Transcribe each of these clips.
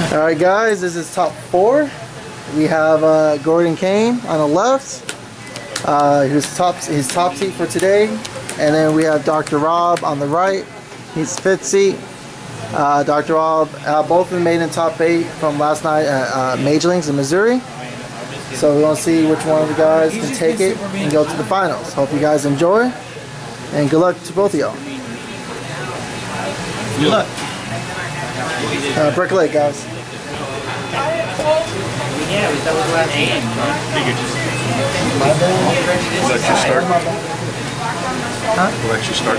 All right, guys, this is top four. We have uh, Gordon Kane on the left. Uh, his top his top seat for today, and then we have Dr. Rob on the right. He's fifth seat. Uh, Dr. Rob, uh, both of them made in top eight from last night at uh, Majorlings in Missouri. So we want to see which one of the guys can take it and go to the finals. Hope you guys enjoy, and good luck to both of y'all. Good luck. Uh, Brick Lake, guys. Yeah, we thought we were at eight. Let you start. Huh? Let you start.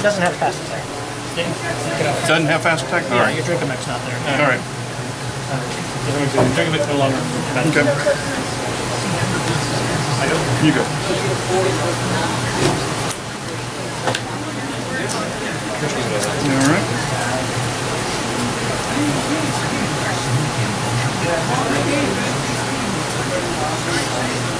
It doesn't have fast attack. Doesn't have fast attack? All Yeah, right. your Dracomech's not there. All right. Dracomech's no longer. Okay. You go. All right. Seventeen.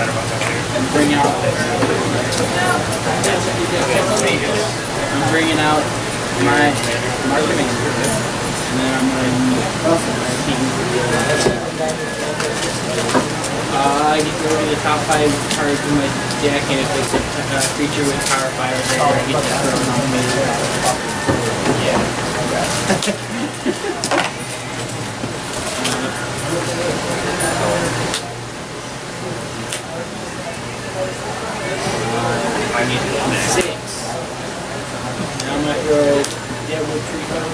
and bring out. I'm bringing out my marketing. And then I'm going Uh, I get to go to the top five cards in my deck, and if it's a uh, creature with power or greater, I get to throw on the Yeah. I need six. Now I'm gonna throw Deadwood Treefolk.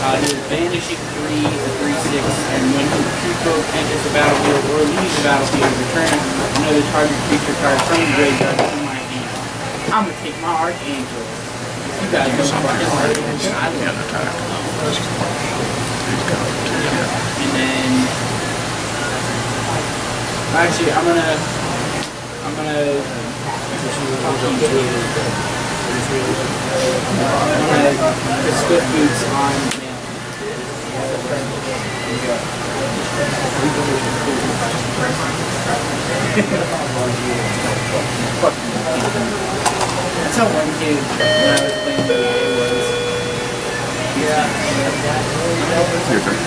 Uh, he is vanishing three, a three six, and when the treefolk enters the battlefield or leaves the battlefield, return another target creature card from the graveyard to my hand. I'm gonna take my Archangel. You guys know my Archangel. I love it. And then actually I'm gonna I'm gonna talk you to I'm gonna put Swift Boots on. That's how one when I was playing was. Your turn.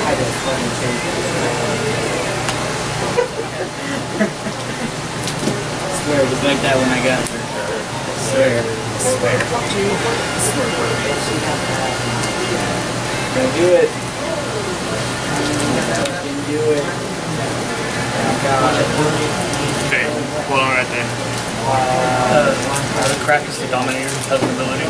I swear it was like that when I got there. Swear. Swear. Don't do it. Fucking do it. Oh god. Okay, hold on right there. Uh, the crack is the dominator has an ability.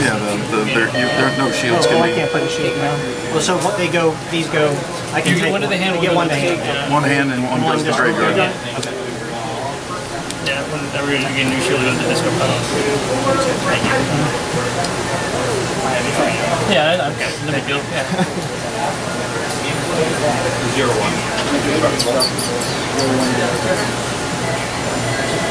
Yeah, the, the, there, you, there, no shields Oh, can I be can't put a shield down. Well, so what they go, these go, I can You get take one to the hand, I get one to hand. hand. one hand and one goes to the just- graveyard. Yeah, whenever you get a new shield, it goes to disco pile. Yeah, I- I'm, no big deal, yeah. Leaves after three turns.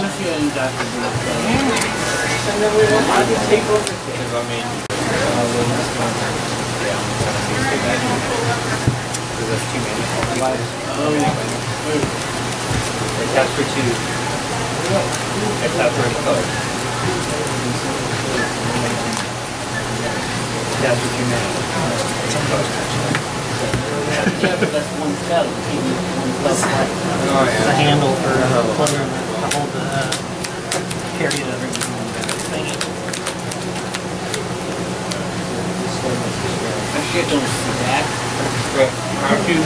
Honestly, I think that's a good thing. I could take over Because I mean, uh, well, that's going to yeah, I'm trying to see if they you. Because that's too many. Oh, They tap for two. Tap for a color. Tap for two mana. yeah, but that's one spell. You can't use one spell twice. Oh, It's a handle for uh, plunder to hold the, uh, carry the thing. That shit don't stack. But how do you...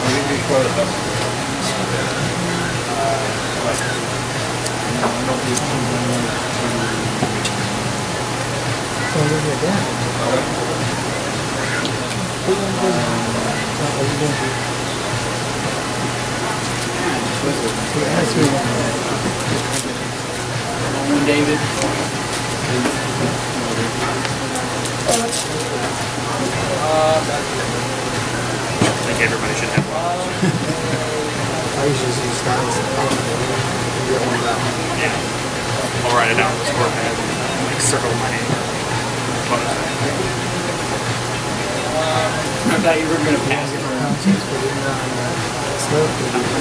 What do you call it though? So where's your dad? That's me. One David. I think everybody should have one. I usually use. That. Yeah. I'll write it down on the score pad. Like circle my name. I thought you were gonna pass Penalties that on.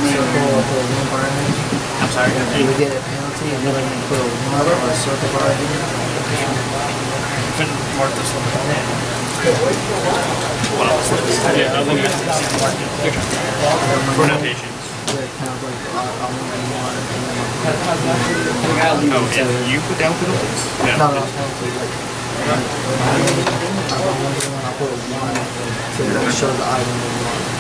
We circle a bar name. I'm sorry. We get a penalty and then we can put a one or a circle bar in. Couldn't mark this one. Yeah, I think For notations. Uh, Oh, and you put down penalties? No, no, penalty. Like, I'll put a one to show the item we.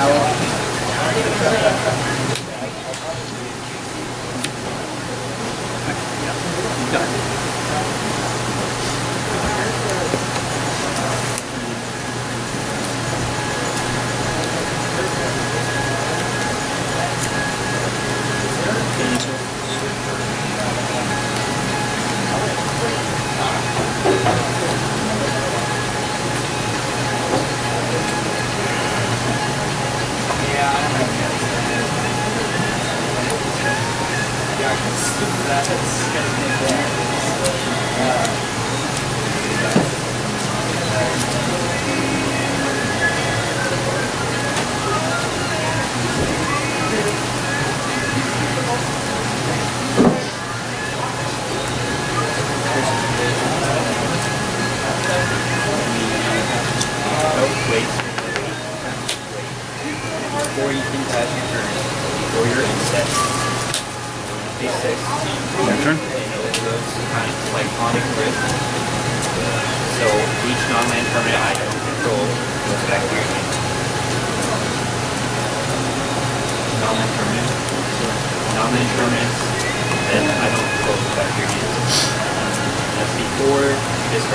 Oh,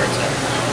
you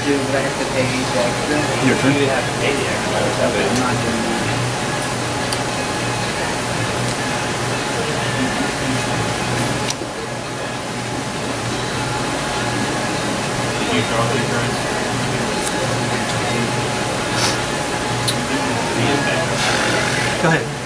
Would I have to? Would I have to pay the extra? Your turn. You have to pay the extra. Okay, I'm not doing that. Did you draw cards? The effect. Go ahead.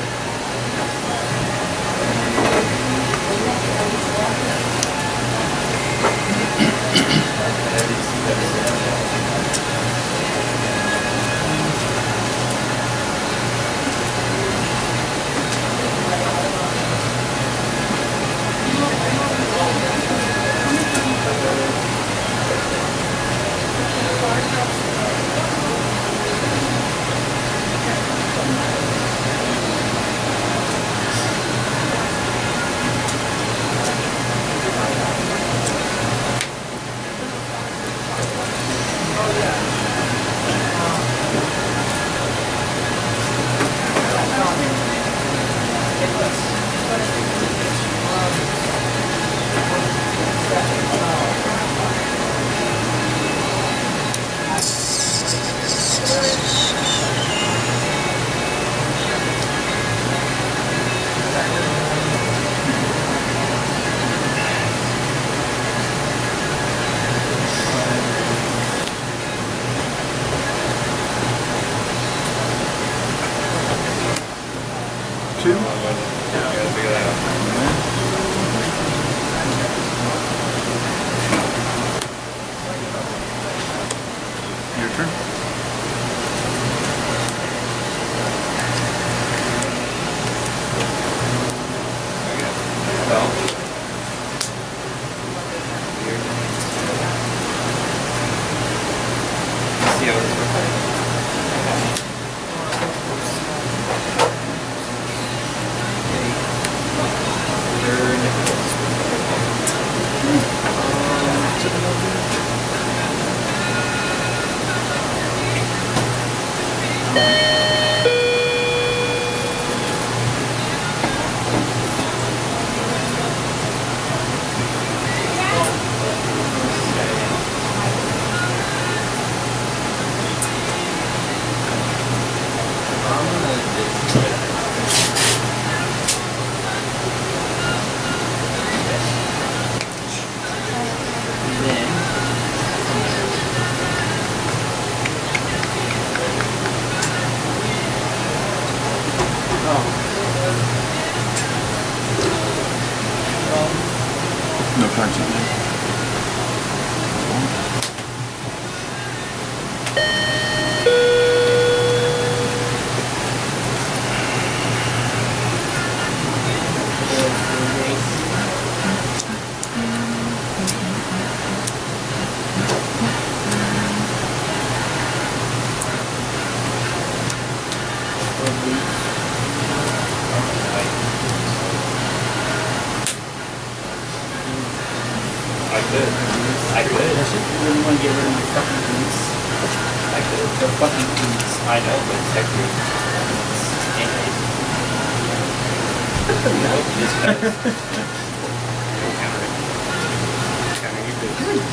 No cards on there.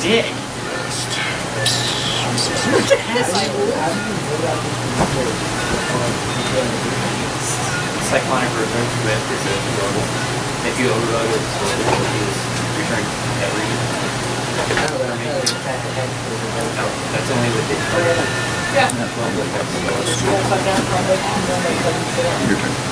You. You're a. Cyclonic return to it is a. If you overload it, so it is return every. Oh, no, that's only with the. Yeah. Your turn.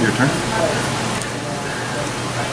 Your turn.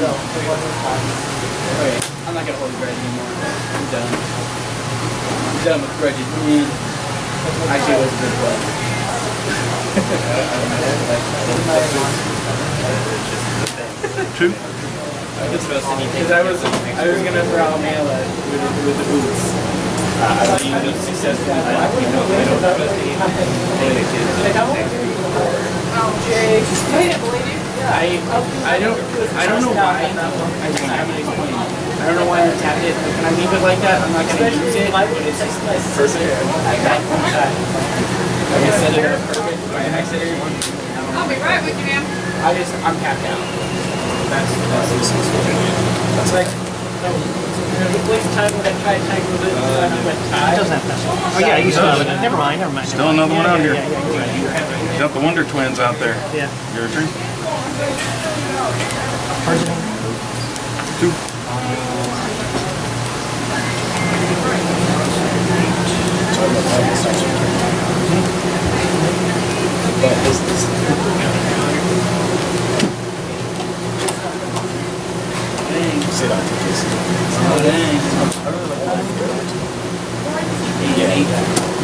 release token. Okay, I'm not gonna hold a grudge anymore. I'm done. I'm done with grudges. Man, actually, it was a good play. Two. It's supposed to need Because I was, I was gonna throw Mela with, the- with the boots. Uh, I thought you would be successful. with know, I don't trust the data kids. They didn't believe you? I, I don't, I don't know why. I haven't explained. I don't know why I tapped it. Can I leave it like that? I'm not gonna use it, but it's just perfect. Like I set it up perfect by accident. I'll be right with you, ma'am. I just, I'm tapped out. That's, that's. That's like, the place time when I tried Tiger Woods, I went tie. Doesn't have that. Oh yeah, you still have it. Never mind, never mind. Still another one out here. Yeah. Got the Wonder Twins out there. Yeah. Your turn. Two.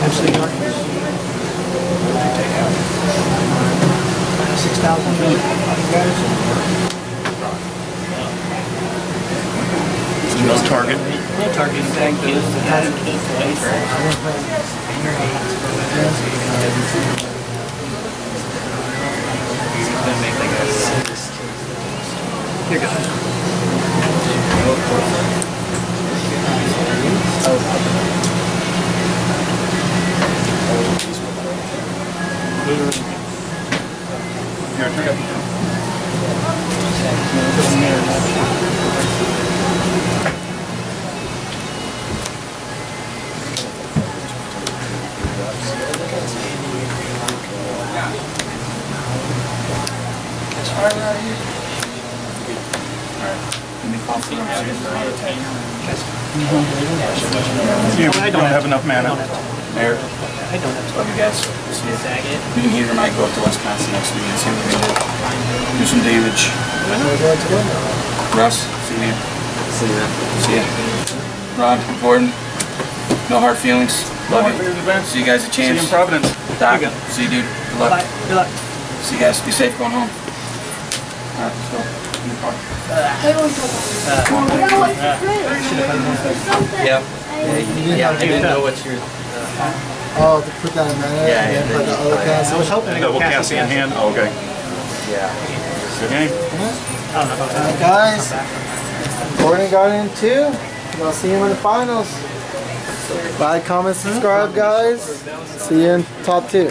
Ashley Darkness. Six thousand. No target. No target. Thank you. Hasn't killed twice. gonna make like a six. Here goes. Your turn. Yeah, I don't have enough mana. Mayor, I don't have love you guys. Saget. Me and Heater might go up to Wisconsin next week and see what we can do. Do some damage. Russ, see you. See ya. See ya. Rod, Gordon, no hard feelings. Love you. See you guys at See you in Chance. Providence. Doc, see you, dude. Good luck. Bye. Good luck. See you guys. Be safe going home. All right, let's go. In the car. Yeah. Yeah, I didn't know what your. Uh, oh, to put that in there Yeah, and yeah, put the other you- cast. I was hoping to go Double Cassian hand. Oh, okay. Yeah. Good game. I don't know about that. Alright, guys. Gordon Guardian 2. I'll see him in the finals. Like, comment, subscribe, guys. See you in top two.